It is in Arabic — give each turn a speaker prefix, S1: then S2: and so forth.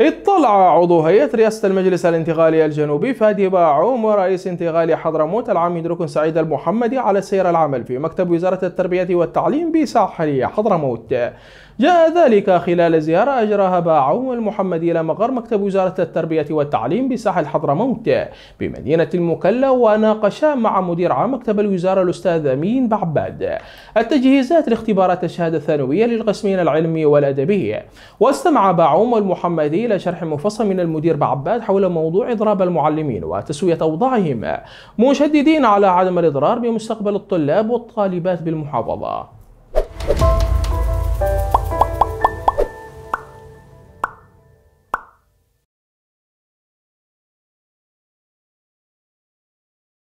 S1: اطلع عضو هيئة رئاسة المجلس الانتقالي الجنوبي فادي باعوم ورئيس انتقالي حضرموت العميد ركن سعيد المحمدي على سير العمل في مكتب وزارة التربية والتعليم بساحل حضرموت. جاء ذلك خلال زيارة أجراها باعوم المحمدي إلى مقر مكتب وزارة التربية والتعليم بساحل حضرموت بمدينة المكلا وناقشا مع مدير عام مكتب الوزارة الأستاذ أمين بعباد. التجهيزات لاختبارات الشهادة الثانوية للقسمين العلمي والأدبي. واستمع باعوم المحمدي إلى شرح مفصل من المدير بعباد حول موضوع إضراب المعلمين وتسوية أوضاعهم. مشددين على عدم الإضرار بمستقبل الطلاب والطالبات بالمحافظة.